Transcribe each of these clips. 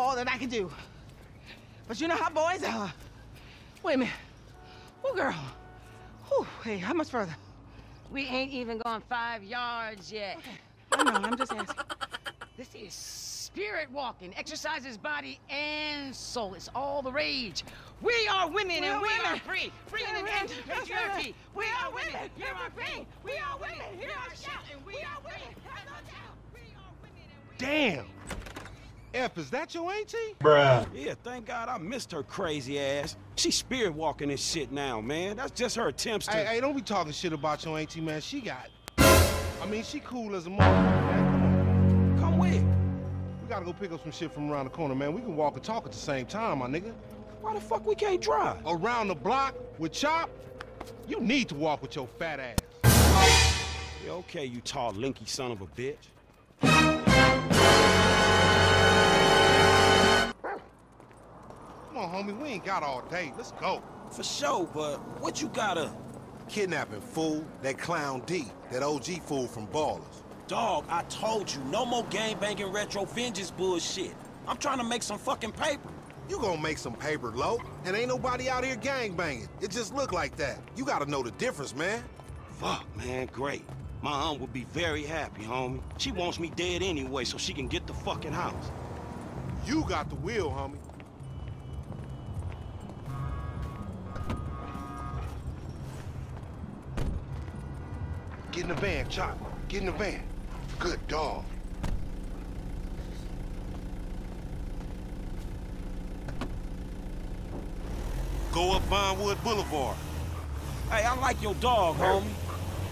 all that I can do. But you know how boys are. Wait a minute. Oh, girl. Whew, hey, how much further? We ain't even gone five yards yet. Okay. I know, I'm just asking. This is spirit walking. Exercises body and soul. It's all the rage. We are women We and are we women. are free. Free in Yeah, the we end are- of the patriarchy. We are women. Here are Free. free. We are women. Here are shouting. We are women. We are women and we Damn. F, is that your auntie? Bruh. Yeah, thank God I missed her crazy ass. She's spirit walking this shit now, man. That's just her attempts to. Hey, hey, don't be talking shit about your auntie, man. She got. I mean, she cool as a motherfucker, man. Come with. Come on. We gotta go pick up some shit from around the corner, man. We can walk and talk at the same time, my nigga. Why the fuck we can't drive? Around the block with Chop, you need to walk with your fat ass. Yeah, okay, you tall, linky son of a bitch. Homie, we ain't got all day. Let's go. For sure, but what you gotta. Kidnapping fool, that clown D, that OG fool from Ballas. Dog, I told you, no more gang banging retro vengeance bullshit. I'm trying to make some fucking paper. You gonna make some paper, low, and ain't nobody out here gang banging. It just look like that. You gotta know the difference, man. Fuck, man, great. My aunt would be very happy, homie. She wants me dead anyway so she can get the fucking house. You got the wheel, homie. Get in the van, Chop. Get in the van. Good dog. Go up Vinewood Boulevard. Hey, I like your dog, homie.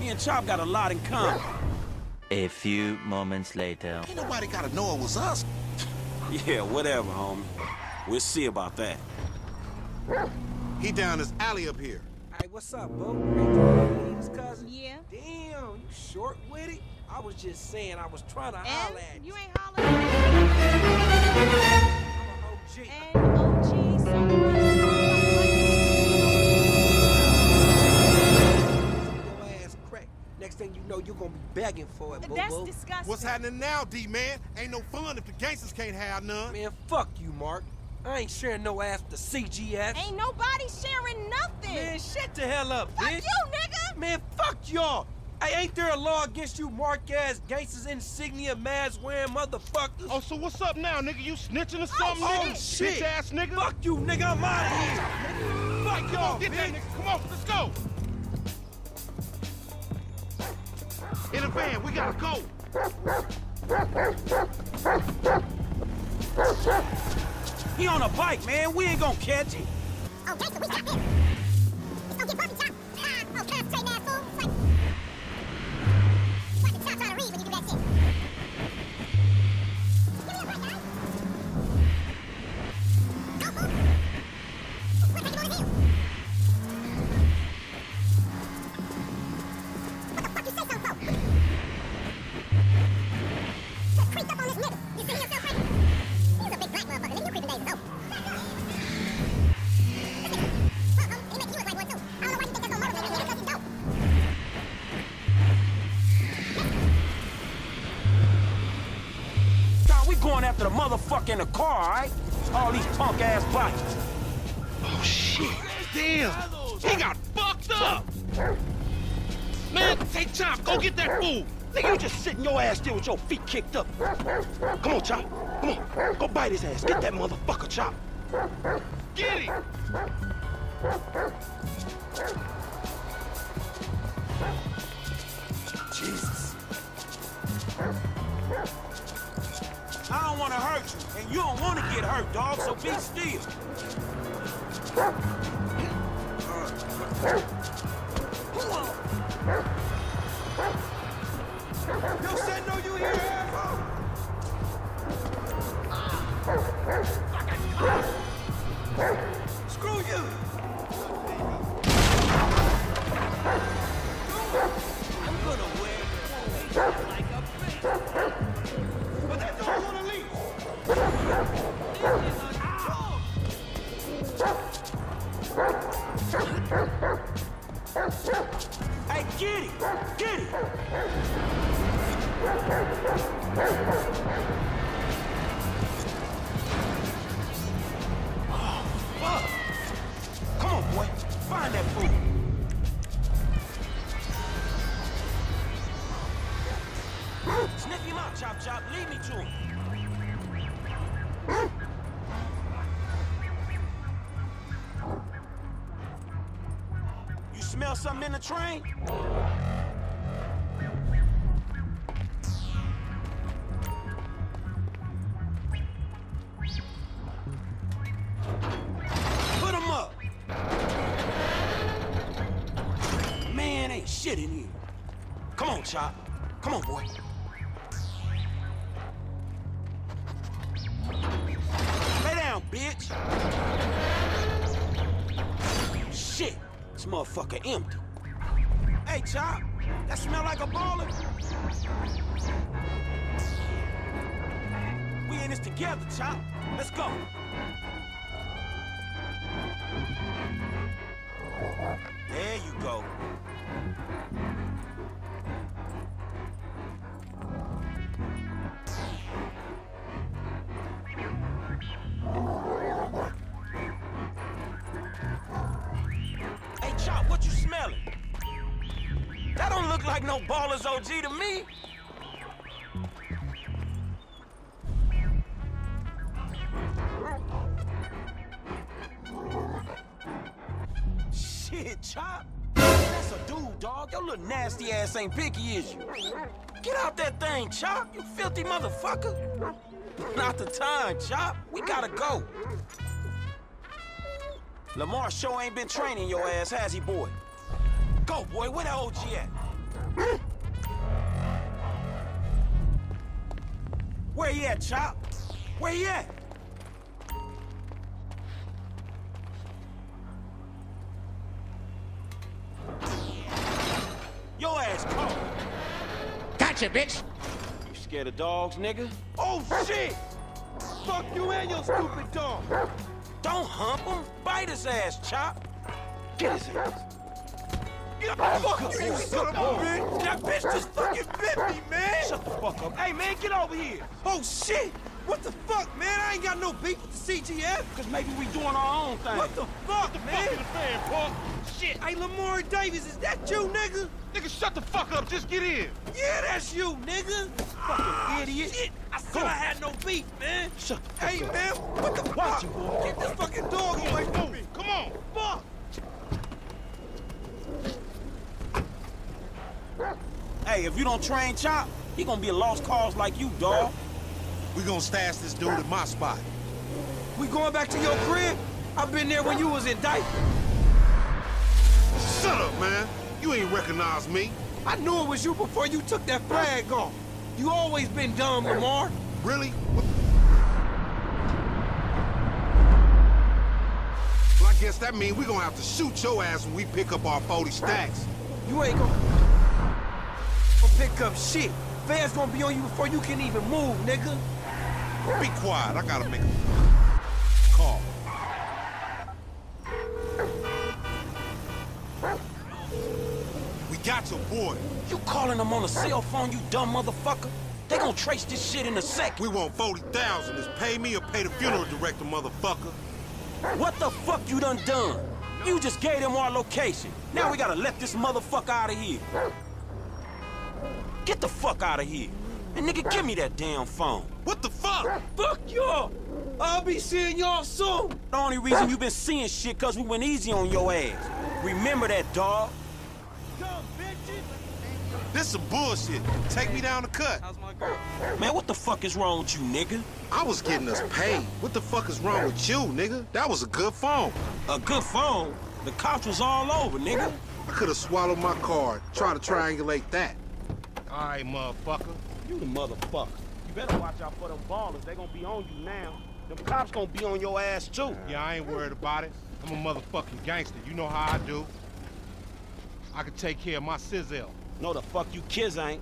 Me and Chop got a lot in common. A few moments later. Ain't nobody gotta know it was us. Yeah, whatever, homie. We'll see about that. He down this alley up here. Hey, what's up, bro? Hey, cousin? Yeah. Damn, you short with it? I was just saying I was trying to holler at you. you ain't hollering. I'm an OG. And OG, so Your ass crack. Next thing you know, you're gonna be begging for it, boo That's boo. disgusting. What's happening now, D-man? Ain't no fun if the gangsters can't have none. Man, fuck you, Mark. I ain't sharing no ass to CGF. Ain't nobody sharing nothing. Man, shut the hell up, Fuck bitch. you, nigga. Man, fuck y'all. Hey, ain't there a law against you mark-ass gangsters, insignia, mask-wearing motherfuckers? Oh, so what's up now, nigga? You snitching or oh, something, Oh, nigga? shit. Bitch ass nigga. Fuck you, nigga. I'm out of here. Fuck y'all, on, get that nigga. Come on, let's go. In the van, we gotta go. He on a bike, man. We ain't gonna catch him. Okay, so we got him. Going after the motherfucker in the car, all right? All these punk ass bikes. Oh, shit. Damn. He got fucked up. Man, take Chop. Go get that fool. Nigga, you just sitting your ass there with your feet kicked up. Come on, Chop. Come on. Go bite his ass. Get that motherfucker, Chop. Get him. Jesus. I don't want to hurt you, and you don't want to get hurt, dog, so be still. Smell something in the train? Shit in here. Come on, Chop. Come on, boy. Lay down, bitch. Shit, this motherfucker empty. Hey, Chop, that smell like a baller? We in this together, Chop. Let's go. Look like no baller's OG to me. Shit, Chop. That's a dude, dog. Your little nasty ass ain't picky, is you? Get out that thing, Chop. You filthy motherfucker. Not the time, Chop. We gotta go. Lamar sure ain't been training your ass, has he, boy? Go, boy. Where the OG at? Where he at, Chop? Where he at? Your ass caught. Gotcha, bitch. You scared of dogs, nigga? Oh, shit! Fuck you and your stupid dog! Don't hump him. Bite his ass, Chop. Get his ass. Get up, fuck you, you son of a bitch! That bitch just fucking bit me, man! Shut the fuck up. Hey, man, get over here! Oh, shit! What the fuck, man? I ain't got no beef with the CGF! Cause maybe we doing our own thing. What the fuck, man? Fuck fan, Paul. Shit! Hey, Lamar Davis, is that you, nigga? Nigga, shut the fuck up. Just get in. Yeah, that's you, nigga! Fucking idiot! Shit! I said I had no beef, man! Shut the fuck Hey, up. man, what the Watch fuck? it, boy. Get this fucking dog away from me! Come on. Fuck! Hey, if you don't train Chop, he gonna be a lost cause like you, dog. We gonna stash this dude at my spot. We going back to your crib? I've been there when you was in diaper. Shut up, man. You ain't recognize me. I knew it was you before you took that flag off. You always been dumb, Lamar. Really? Well, I guess that means we gonna have to shoot your ass when we pick up our 40 stacks. You ain't gonna... gonna pick up shit. Fans gonna be on you before you can even move, nigga. Be quiet. I gotta make a call. We got your boy. You calling them on a cell phone, you dumb motherfucker? They gonna trace this shit in a second. We want 40,000. Is pay me or pay the funeral director, motherfucker. What the fuck you done done? You just gave them our location. Now we gotta let this motherfucker out of here. Get the fuck out of here. And nigga, give me that damn phone. What the fuck? Fuck y'all. I'll be seeing y'all soon. The only reason you been seeing shit cause we went easy on your ass. Remember that, dog. Come, bitches. This some bullshit. Take me down the cut. How's my girl? Man, what the fuck is wrong with you, nigga? I was getting us paid. What the fuck is wrong with you, nigga? That was a good phone. A good phone? The cops was all over, nigga. I could have swallowed my card. Try to triangulate that. All right, motherfucker. You the motherfucker. You better watch out for them Ballas. They gonna be on you now. Them cops gonna be on your ass, too. Yeah, I ain't worried about it. I'm a motherfucking gangster. You know how I do. I can take care of my sizzle. No, the fuck you kids ain't.